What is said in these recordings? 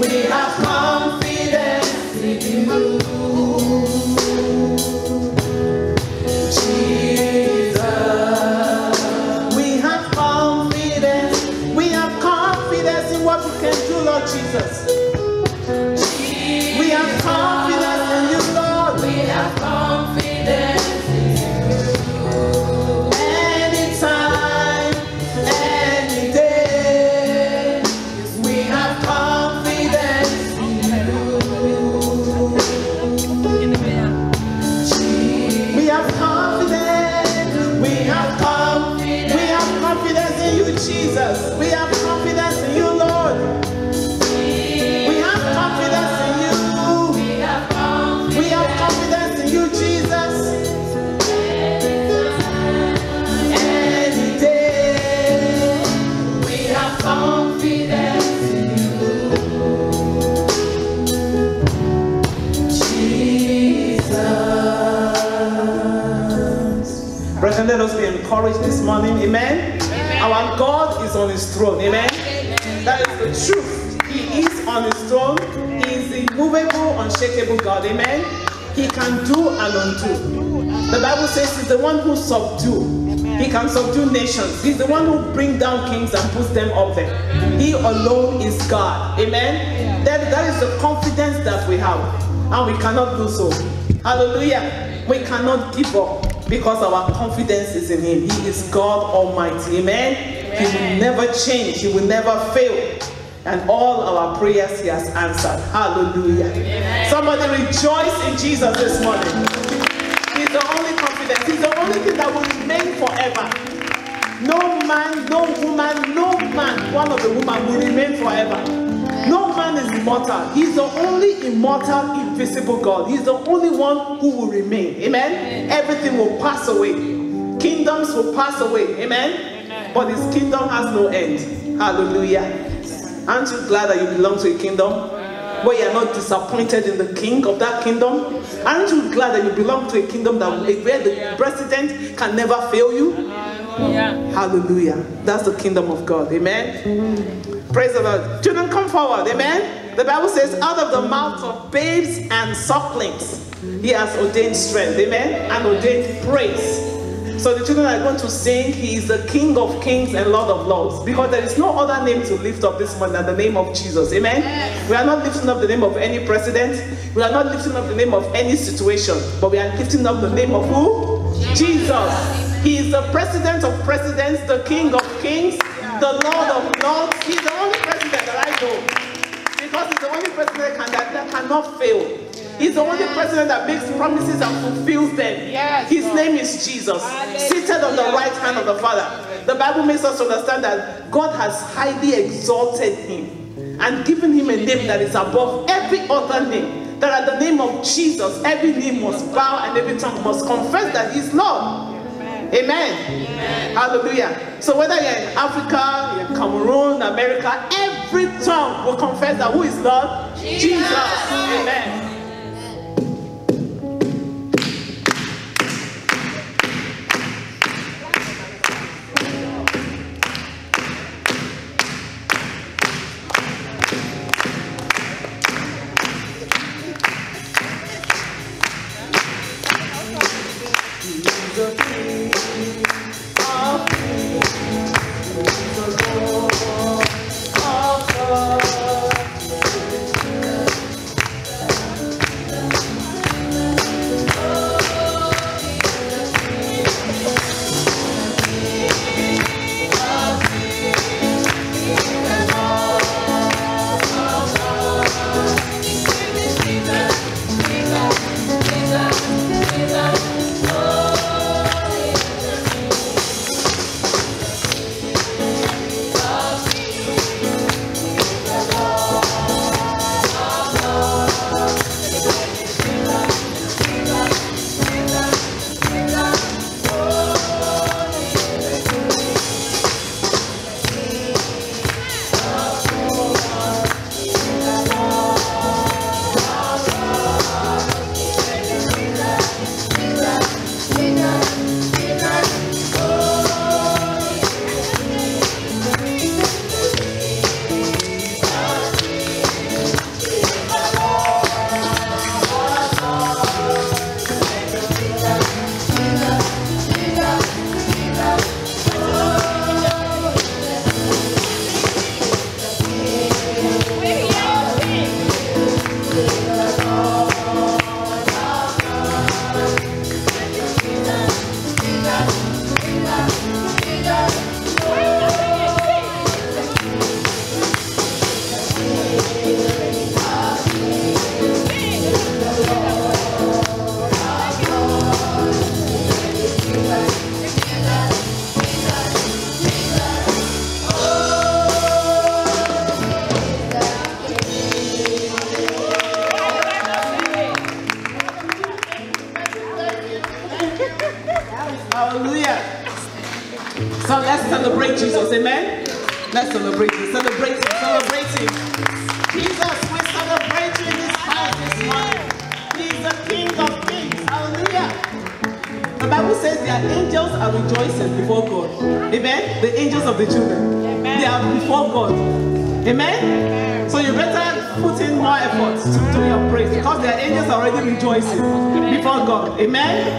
We have confidence in you. Let us be encouraged this morning. Amen. Our God is on his throne. Amen. That is the truth. He is on his throne. He is the immovable, unshakable God. Amen. He can do and undo. The Bible says he's the one who subdue. He can subdue nations. He's the one who bring down kings and puts them up there. He alone is God. Amen. That, that is the confidence that we have. And we cannot do so. Hallelujah. We cannot give up because our confidence is in him. He is God Almighty. Amen. He will never change. He will never fail. And all our prayers he has answered. Hallelujah. Somebody rejoice in Jesus this morning. He's the only confidence. He's the only thing that will remain forever. No man, no woman, no man, one of the women will remain forever. No man is immortal. He's the only immortal, invisible God. He's the only one who will remain. Amen. Everything will pass away. Kingdoms will pass away. Amen. But his kingdom has no end. Hallelujah. Aren't you glad that you belong to a kingdom? where you're not disappointed in the king of that kingdom? Aren't you glad that you belong to a kingdom that where the president can never fail you? Yeah. Hallelujah. That's the kingdom of God. Amen. Praise the Lord. Children, come forward. Amen. The Bible says, out of the mouth of babes and sucklings, he has ordained strength. Amen. And ordained praise. So the children are going to sing, He is the King of Kings and Lord of Lords. Because there is no other name to lift up this morning than the name of Jesus. Amen? Yes. We are not lifting up the name of any president. We are not lifting up the name of any situation. But we are lifting up the name of who? Jesus. Jesus. He is the president of presidents, the King of Kings, the Lord of Lords. He's the only president that I know. Because he's the only president that, that cannot fail. He's the only president that makes promises and fulfills them. Yes, His name is Jesus, seated on the right hand of the Father. The Bible makes us understand that God has highly exalted him and given him a name that is above every other name. That at the name of Jesus, every knee must bow and every tongue must confess that he's Lord. Amen. Amen. Hallelujah. So whether you're in Africa, you're in Cameroon, America, every tongue will confess that who is Lord? Jesus. Jesus. Amen. Amen?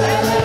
Thank you.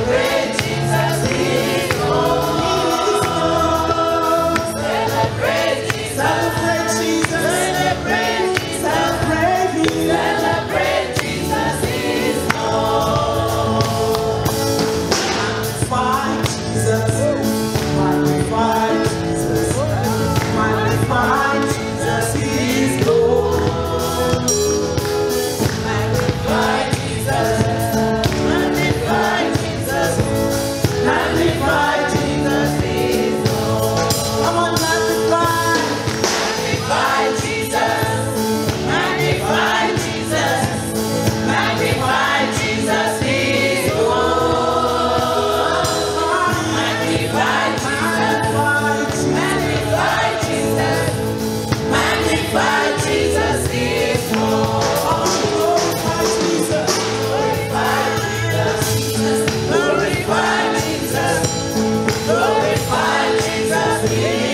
Yeah.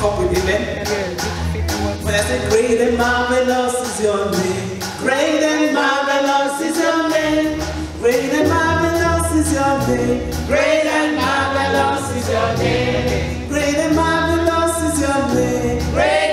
couple, amen? When I say great and marvelous is your name, great and marvelous is your name, great and marvelous is your name, great and marvelous is your name, great and marvelous is your name, great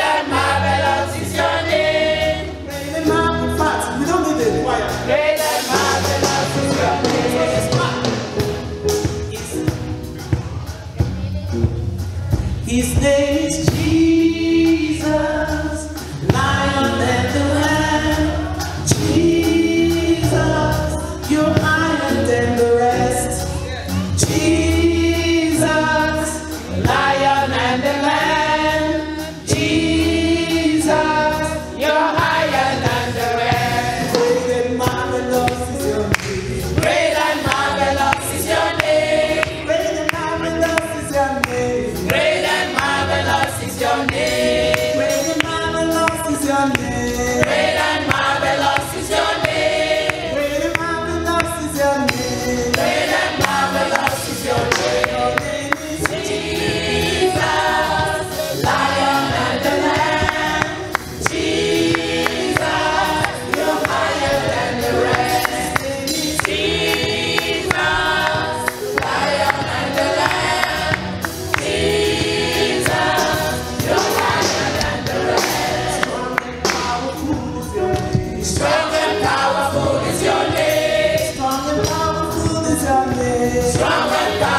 Strong and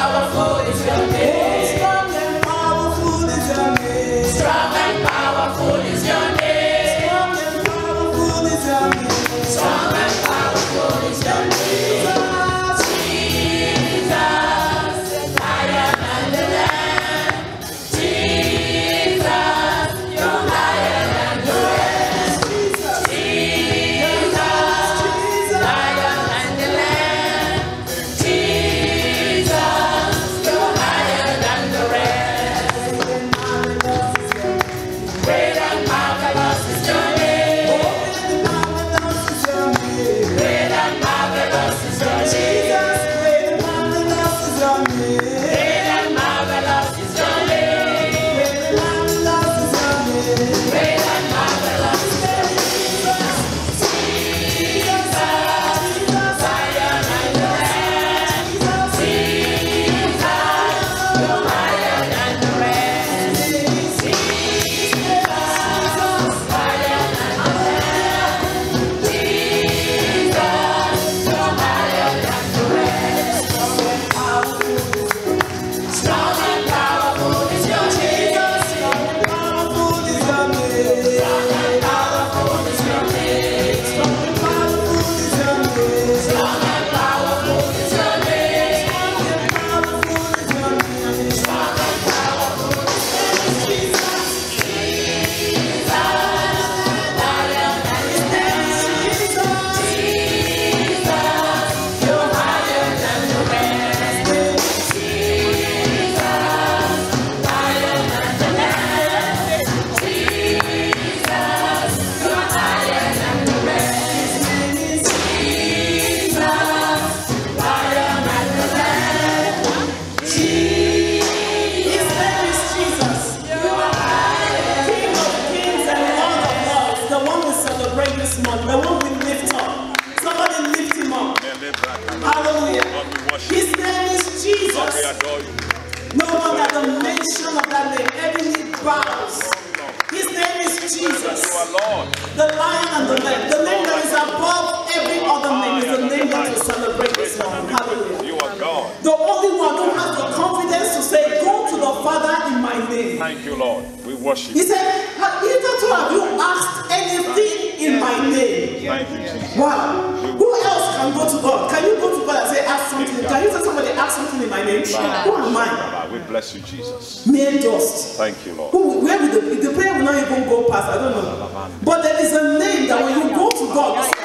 worship. He said, Have you, of you asked anything in my name. Thank. Wow. Who else can go to God? Can you go to God and say, ask something? Can you tell somebody, ask something in my name? Who am I? We bless you, Jesus. Mere dust. Thank you, Lord. Who, where will the, the prayer will not even go past? I don't know. But there is a name that when you go to God,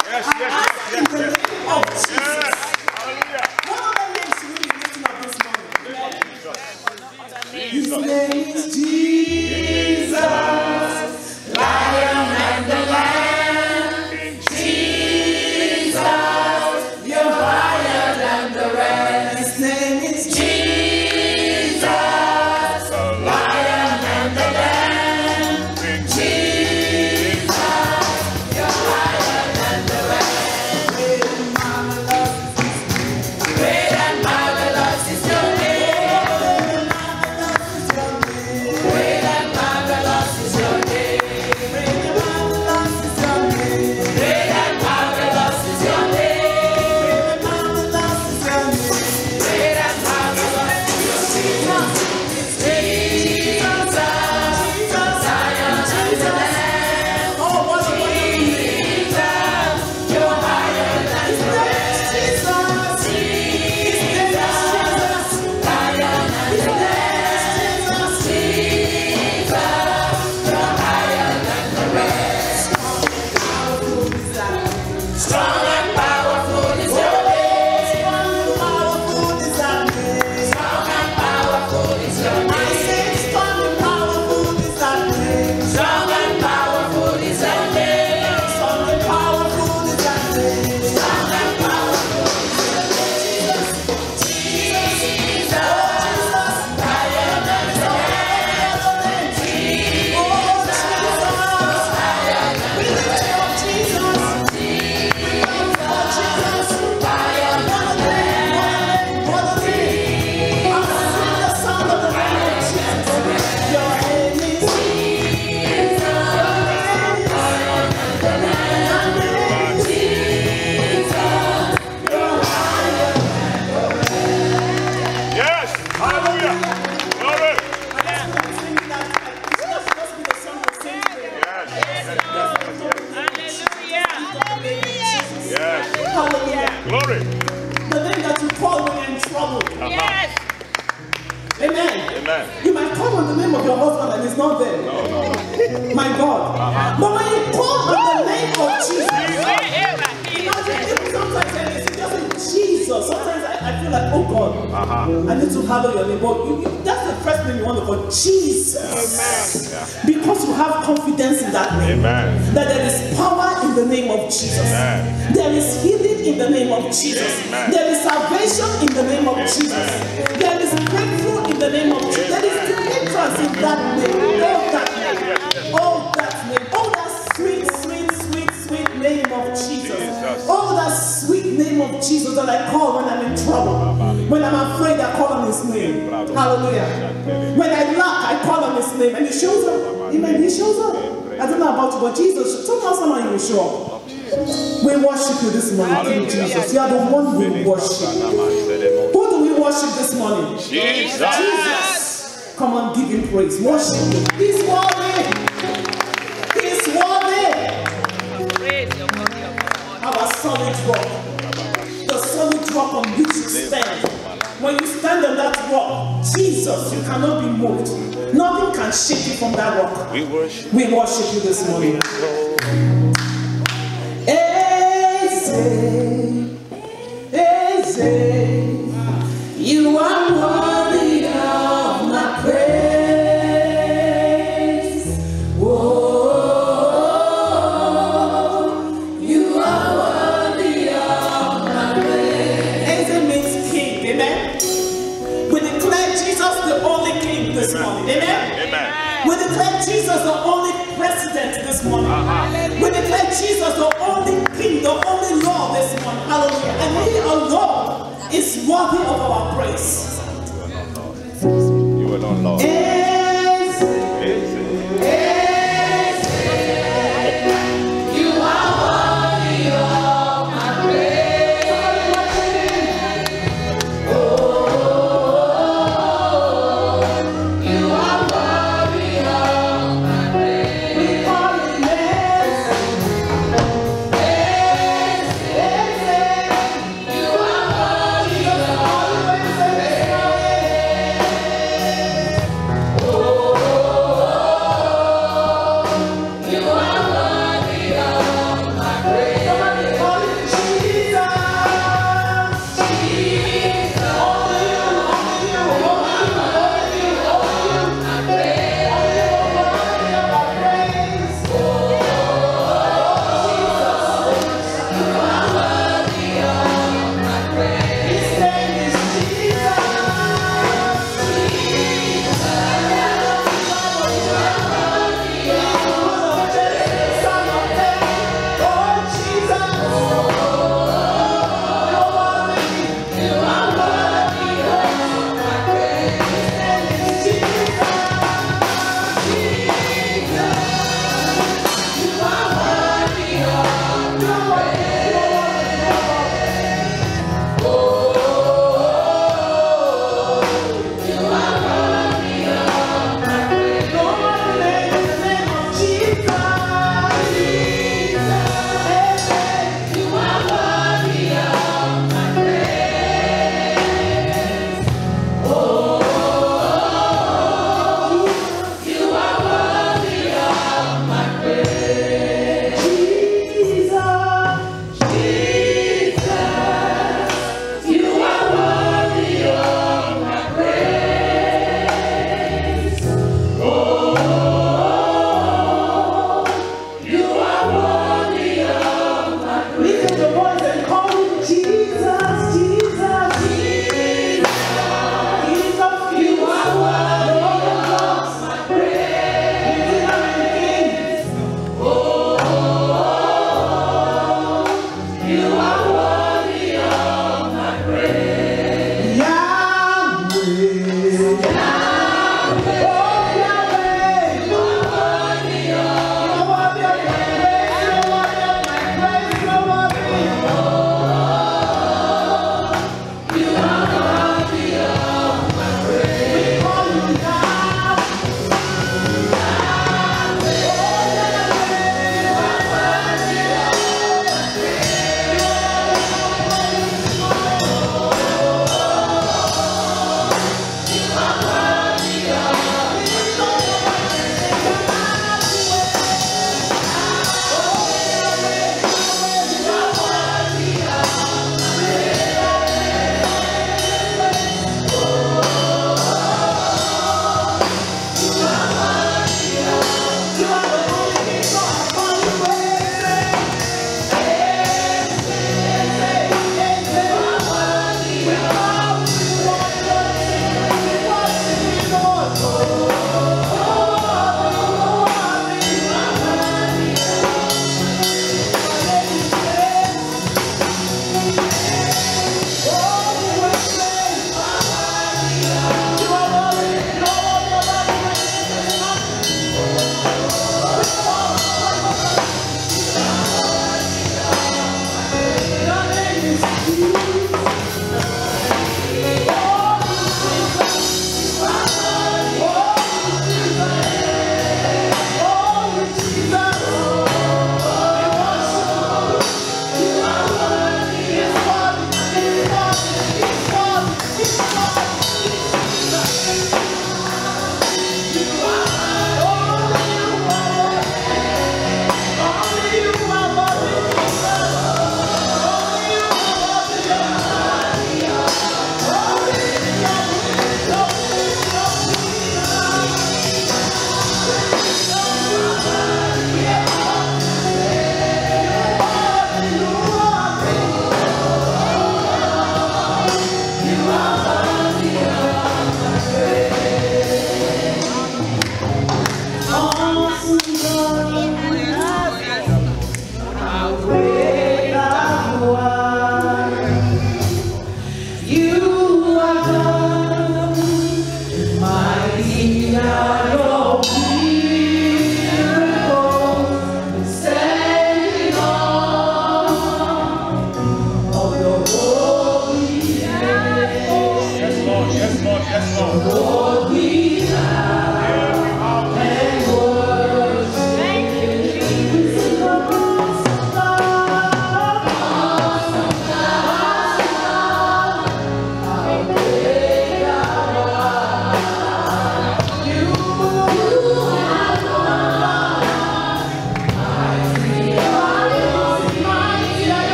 My God. Uh-huh. But when you call on the name of Jesus, imagine even sometimes you just say Jesus, sometimes I, I feel like, oh God, uh-huh. I need to handle your name. But you, you, that's the first name you want to call Jesus. Because you have confidence in that name. Amen. That there is power in the name of Jesus. Amen. There is healing in the name of Jesus. Amen. There is salvation in the name of Jesus. There is breakthrough in the name of Jesus. There is deliverance in that name. Jesus that I call when I'm in trouble. When I'm afraid, I call on His name. Hallelujah. When I lack, I call on His name, and He shows up. Amen. He shows up. I don't know about you, but Jesus, somehow, somehow He will show up. We worship you this morning, Jesus. You are the one we worship. Who do we worship this morning? Jesus. Jesus. Come on, give him praise. Worship him. He's worthy. He's worthy. Our solid rock. Rock on which you stand. When you stand on that rock, Jesus, you cannot be moved. Nothing can shake you from that rock. We worship. We worship you this morning.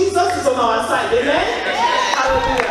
Jesus is on our side. Amen? Hallelujah.